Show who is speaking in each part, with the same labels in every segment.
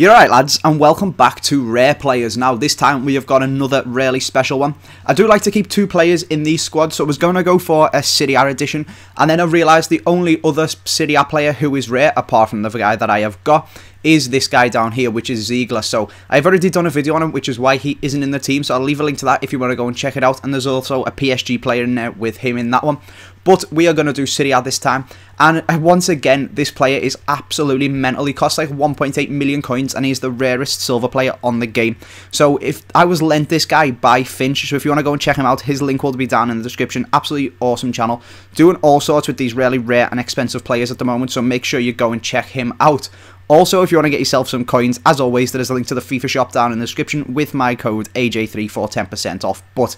Speaker 1: You're right, lads, and welcome back to Rare Players. Now, this time we have got another really special one. I do like to keep two players in these squads, so I was going to go for a Serie A edition, and then I realised the only other Serie A player who is rare, apart from the guy that I have got, is this guy down here, which is Ziegler. So I've already done a video on him, which is why he isn't in the team. So I'll leave a link to that if you want to go and check it out. And there's also a PSG player in there with him in that one. But we are going to do Serie A this time. And uh, once again, this player is absolutely mental. He costs like 1.8 million coins and he's the rarest silver player on the game. So if I was lent this guy by Finch, so if you want to go and check him out, his link will be down in the description. Absolutely awesome channel. Doing all sorts with these really rare and expensive players at the moment. So make sure you go and check him out. Also, if you want to get yourself some coins, as always, there is a link to the FIFA shop down in the description with my code AJ3 for 10% off. But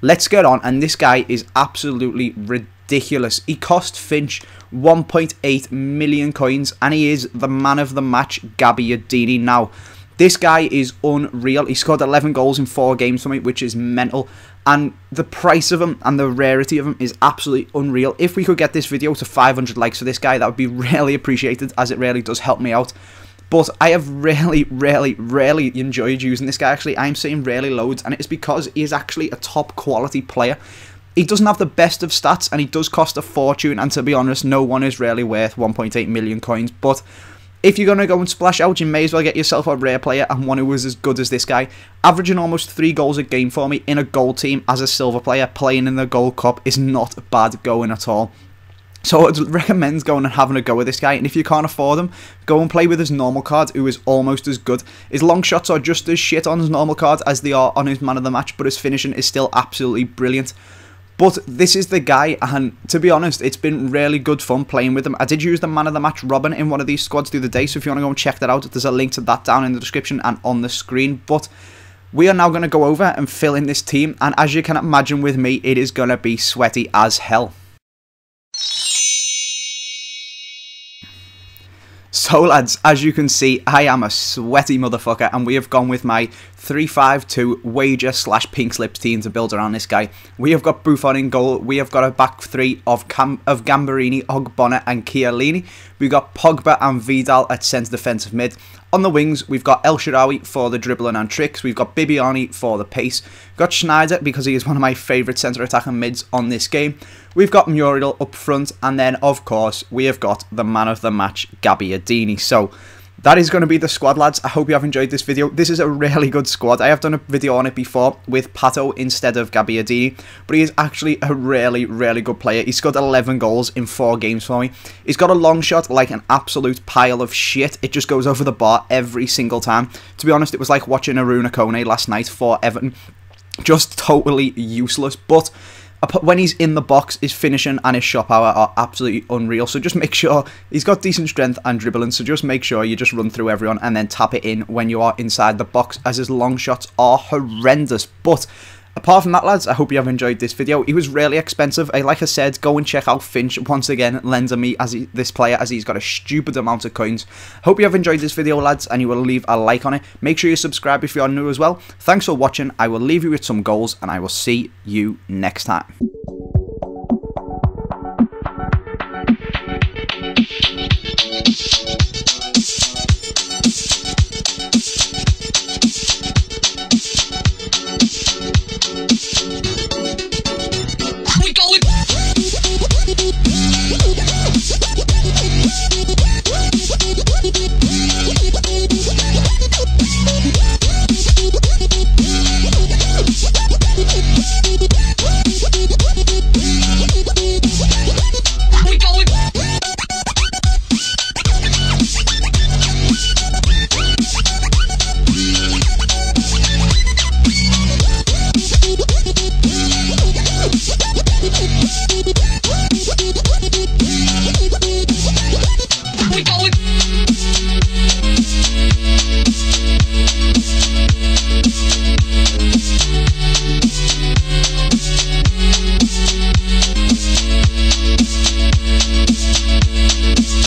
Speaker 1: let's get on, and this guy is absolutely ridiculous. He cost Finch 1.8 million coins, and he is the man of the match, Gabbiadini. Now, this guy is unreal. He scored 11 goals in four games for me, which is mental. And the price of him and the rarity of him is absolutely unreal. If we could get this video to 500 likes for this guy, that would be really appreciated, as it really does help me out. But I have really, really, really enjoyed using this guy. Actually, I'm seeing really loads, and it's because he is actually a top quality player. He doesn't have the best of stats, and he does cost a fortune. And to be honest, no one is really worth 1.8 million coins. But if you're going to go and splash out, you may as well get yourself a rare player and one who is as good as this guy. Averaging almost three goals a game for me in a gold team as a silver player playing in the Gold Cup is not bad going at all. So I'd recommend going and having a go with this guy, and if you can't afford him, go and play with his normal card, who is almost as good. His long shots are just as shit on his normal card as they are on his man of the match, but his finishing is still absolutely brilliant. But this is the guy, and to be honest, it's been really good fun playing with him. I did use the man of the match Robben in one of these squads through the day, so if you want to go and check that out, there's a link to that down in the description and on the screen. But we are now going to go over and fill in this team, and as you can imagine with me, it is going to be sweaty as hell. So lads, as you can see, I am a sweaty motherfucker and we have gone with my 3-5-2 wager slash pink slips team to build around this guy. We have got Buffon in goal, we have got a back three of Cam of Gamberini, Ogbonna and Chiellini. We've got Pogba and Vidal at centre defensive mid. On the wings, we've got El Shaarawy for the dribbling and tricks. We've got Biabiany for the pace. We've got Sneijder because he is one of my favourite centre attacking mids on this game. We've got Muriel up front. And then, of course, we have got the man of the match, Gabbiadini. So, that is going to be the squad, lads. I hope you have enjoyed this video. This is a really good squad. I have done a video on it before with Pato instead of Gabbiadini, but he is actually a really, really good player. He's got 11 goals in four games for me. He's got a long shot like an absolute pile of shit. It just goes over the bar every single time. To be honest, it was like watching Arouna Kone last night for Everton. Just totally useless, but when he's in the box, his finishing and his shot power are absolutely unreal. So just make sure he's got decent strength and dribbling. So just make sure you just run through everyone and then tap it in when you are inside the box, as his long shots are horrendous. But Apart from that, lads, I hope you have enjoyed this video. It was really expensive. Eh, like I said, go and check out Finch once again, lender me as he, this player, as he's got a stupid amount of coins. Hope you have enjoyed this video, lads, and you will leave a like on it. Make sure you subscribe if you are new as well. Thanks for watching. I will leave you with some goals, and I will see you next time.